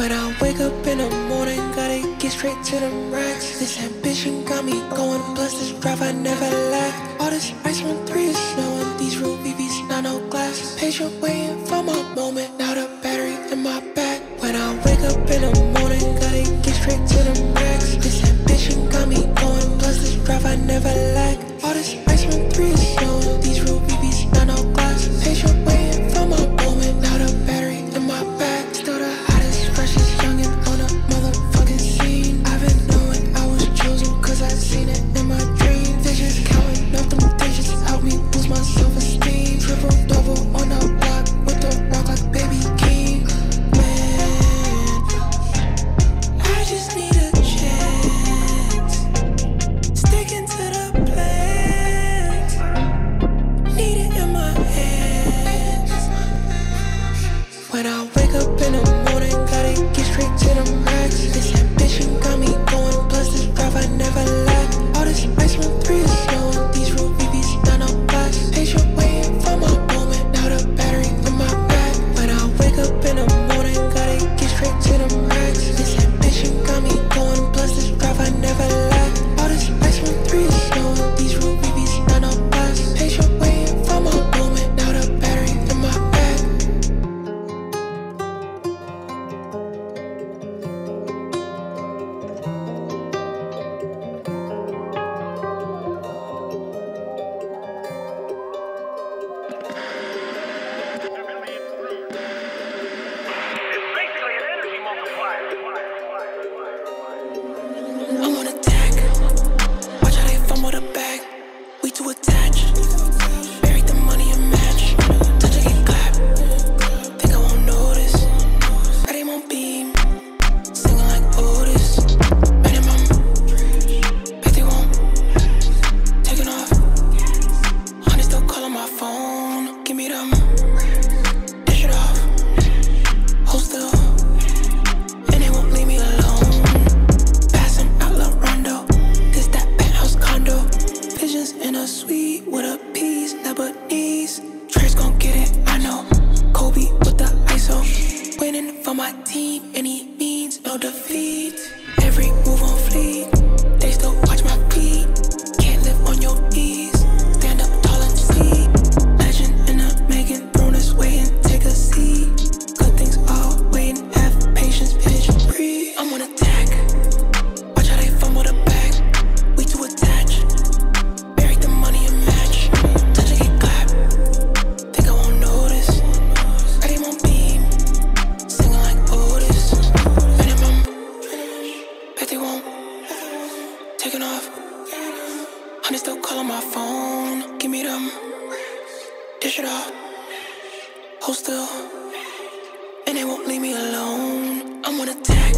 When I wake up in the morning, gotta get straight to the racks. This ambition got me going, plus this drive I never lack. All this ice on three is snowing, these real VVs, not no glass. Patient waiting for my moment, now the my a suite with a piece, Lebanese. Trey's gon' get it, I know. Kobe with the ISO. Winning for my team, any means, no defeat. Every move on fleek. 51, taking off. Honey still calling my phone. Give me them, dish it off. Hold still, and they won't leave me alone. I'm on attack.